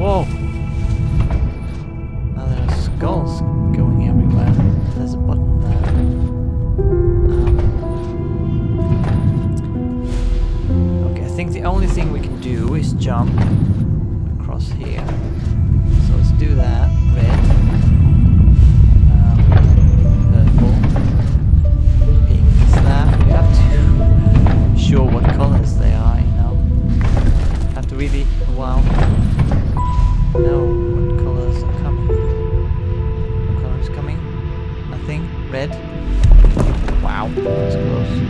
와! To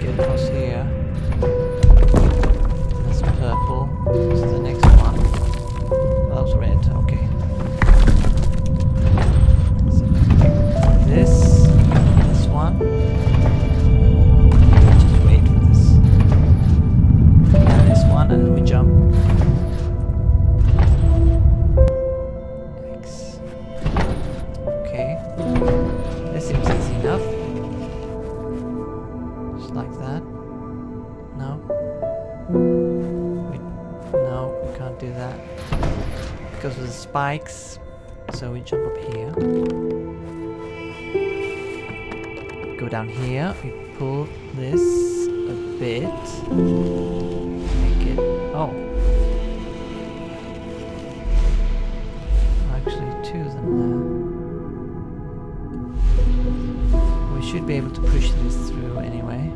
get across here. That's purple. This is the next one. Oh, that was red, okay. So, this, this one. Just wait for this. This one, and we jump. This seems spikes. So we jump up here. Go down here. We pull this a bit. Make it. Oh. Actually, two of them there. We should be able to push this through anyway.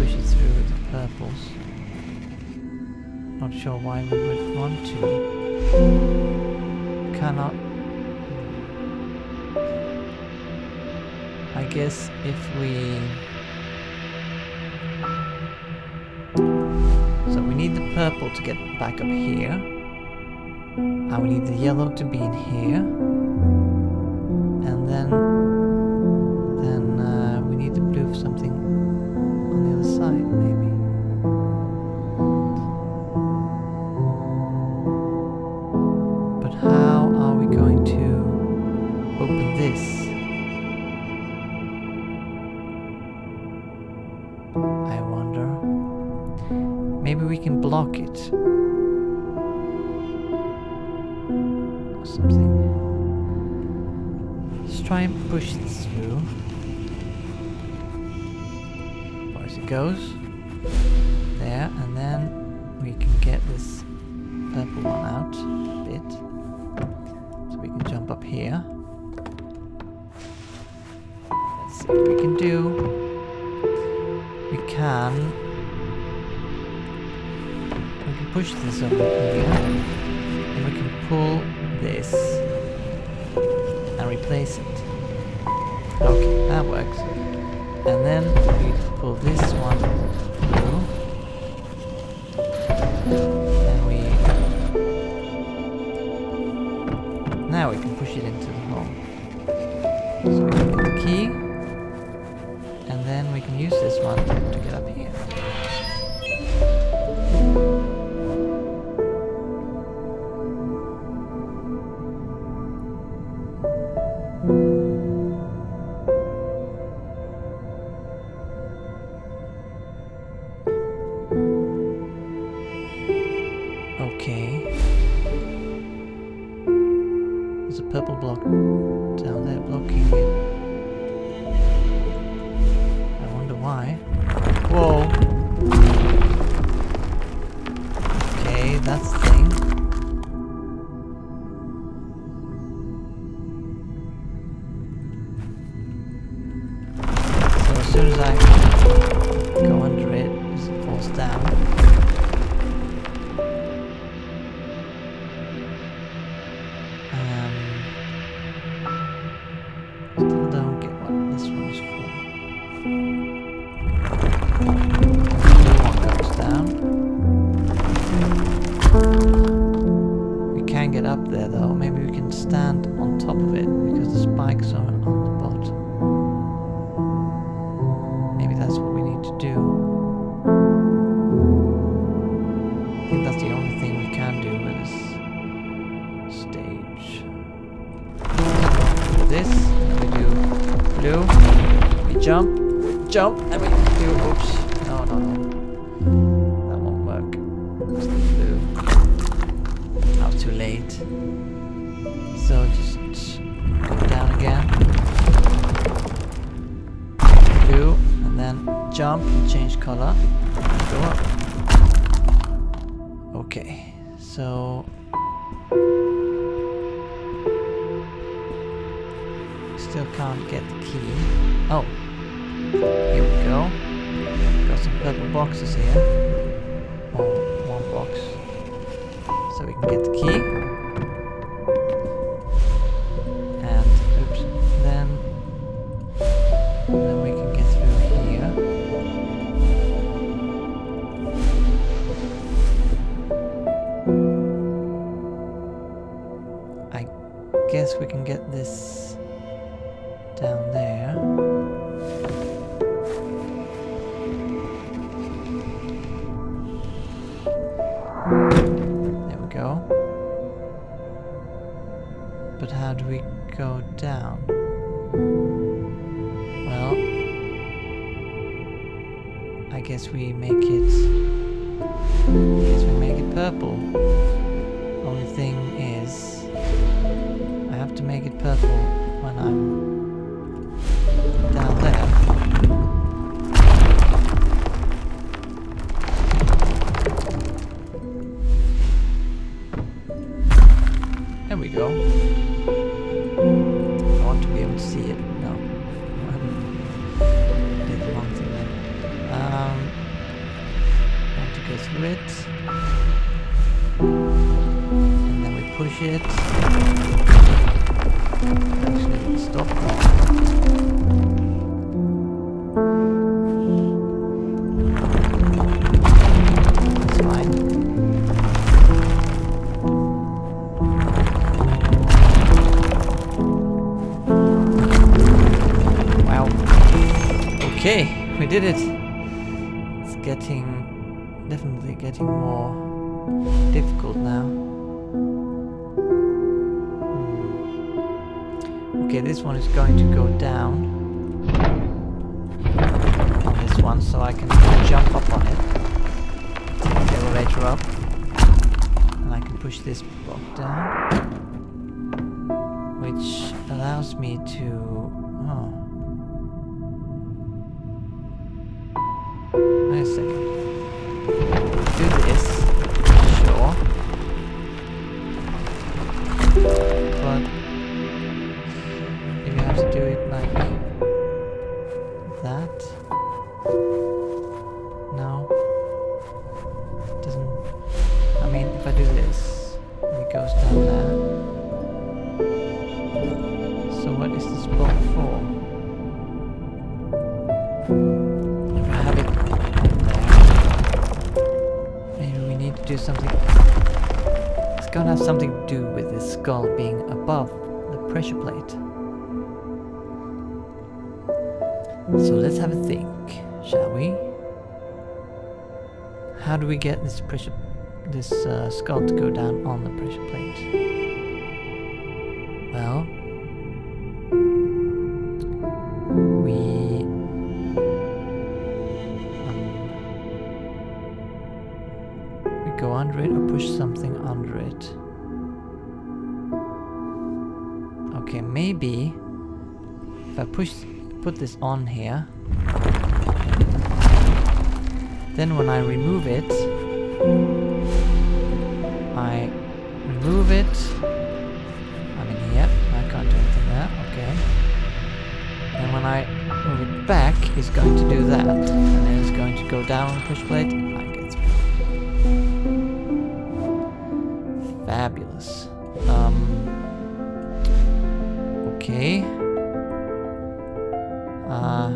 Push it through with the purples. Not sure why we would want to. Cannot. I guess if we. So we need the purple to get back up here. And we need the yellow to be in here. Push this through. Far as it goes. There, and then we can get this purple one out a bit. So we can jump up here. Let's see what we can do. We can. We can push this over here. And we can pull this and replace it. That works. And then we pull this one through. And we now we can push it into the hole. So we get the key. And then we can use this one to get up here. We can get up there though. Maybe we can stand on top of it because the spikes are on the bottom. Maybe that's what we need to do. I think that's the only thing we can do with this stage. This, we do blue, we jump, jump, and we do, oops, no, no, no, jump, change color, go up. Okay, so still can't get the key. Oh, here we go. Got some purple boxes here. Or one box. So we can get the key. Guess we can get this down there. There we go. But how do we go down? Well, I guess we make it. I guess we make it purple. Only thing is, have to make it purple when I'm down there. There we go. I want to be able to see it. No. I did the wrong thing then. Um, want to go through it. And then we push it. Did it. It's getting, definitely getting more difficult now. Hmm. Okay, this one is going to go down on this one, so I can jump up on it. Take the elevator up, and I can push this block down, which allows me to. Oh. If I do this, it goes down there. So what is this block for? Maybe we need to do something. It's gonna have something to do with this skull being above the pressure plate. So let's have a think, shall we? How do we get this pressure, this uh, skull to go down on the pressure plate? Well, we um, we go under it or push something under it. Okay, maybe if I push, put this on here, then when I remove it, remove it. I'm in here. I can't do anything there. Okay. And when I move it back, it's going to do that, and then it's going to go down the push plate. I get through. Fabulous. Um. Okay. Uh.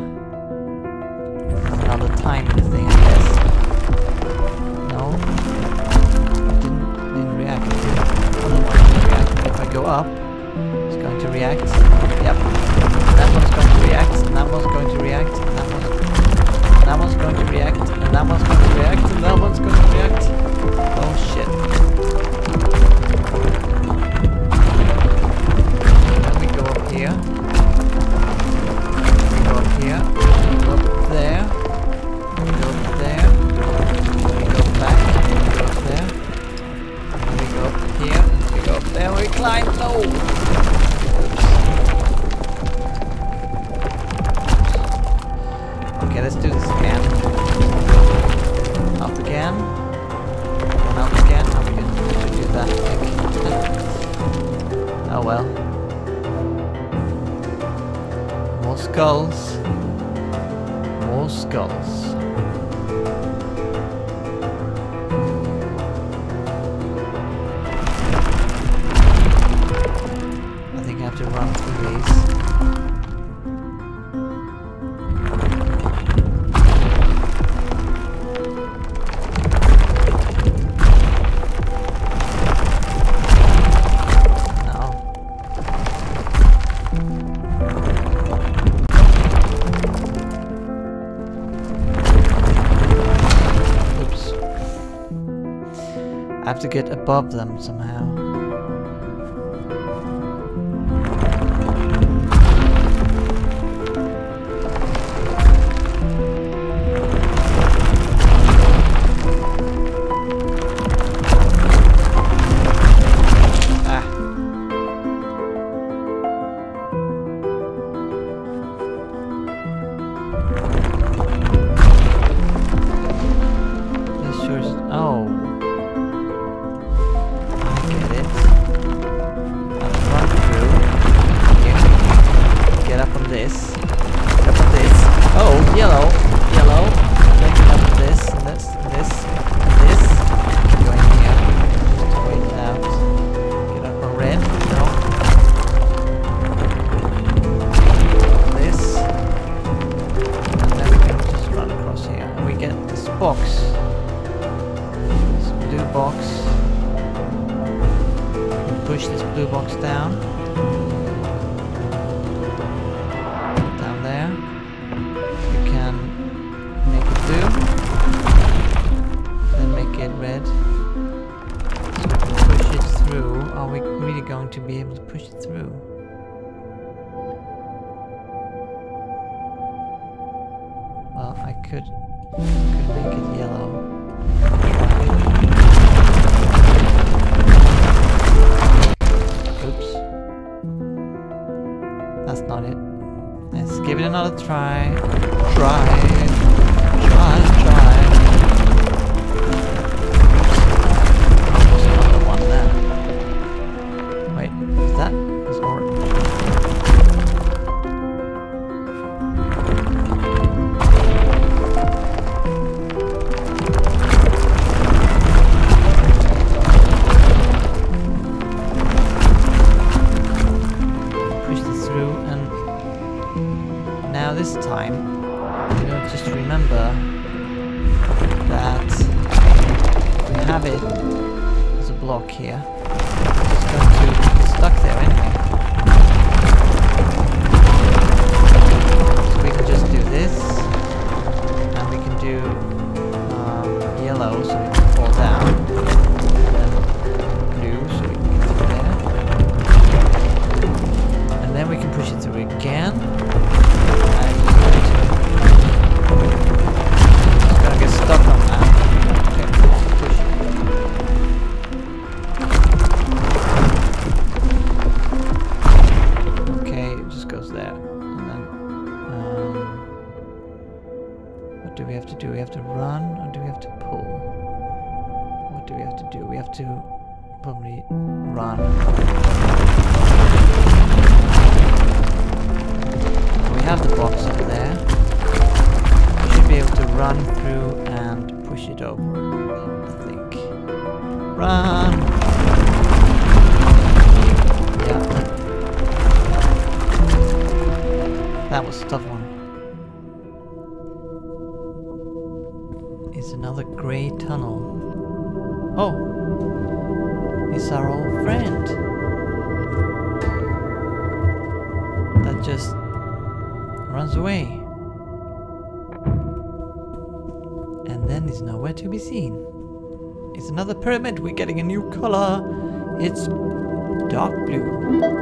Another timing thing, go up, it's going to react. Yep. That one's going to react. And that one's going to react. And that one's. And that one's going to react. And that one's going to react. And that one's going to react. Oh well. More skulls. More skulls. I think I have to run through these. I have to get above them somehow. Push this blue box down. Down there. We can make it blue. Then make it red. So we can push it through. Are we really going to be able to push it through? Well, I could could make it yellow. That's not it. Let's give it another try. Try. You know just remember that we have it as a block here it's going to be stuck there anyway so we can just do this and we can do um, yellow so we can fall down get we can push it through again. That was a tough one. It's another grey tunnel. Oh! It's our old friend. That just runs away. And then is nowhere to be seen. It's another pyramid. We're getting a new color. It's dark blue.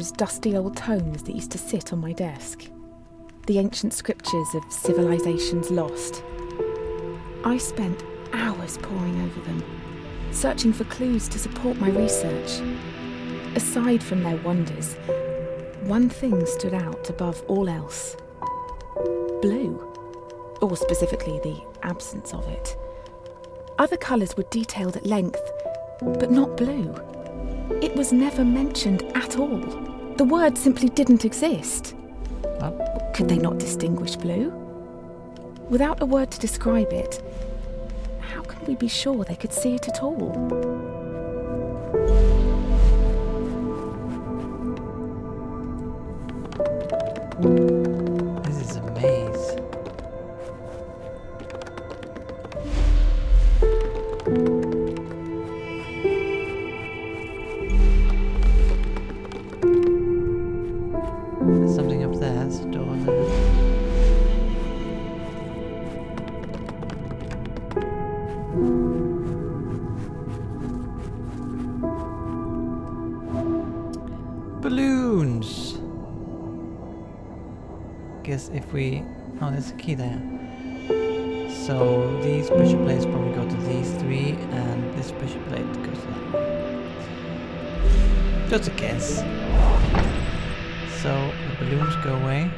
Those dusty old tomes that used to sit on my desk? The ancient scriptures of civilizations lost. I spent hours poring over them, searching for clues to support my research. Aside from their wonders, one thing stood out above all else blue, or specifically the absence of it. Other colours were detailed at length, but not blue. It was never mentioned at all. The word simply didn't exist. Could they not distinguish blue? Without a word to describe it, how can we be sure they could see it at all? Guess if we... Oh, there's a key there. So these pressure plates probably go to these three, and this pressure plate goes to that one. Just a guess. So the balloons go away.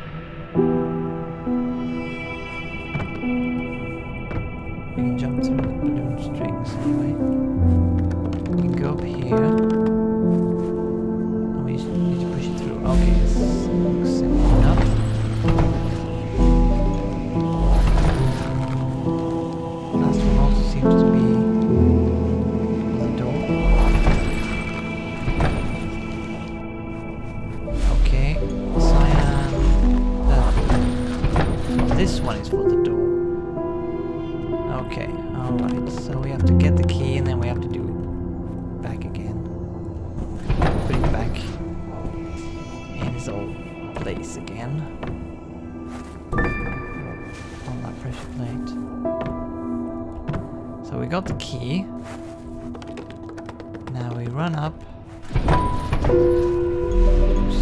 Now we run up.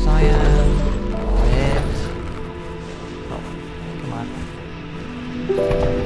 Cyan. Red. Oh, come on.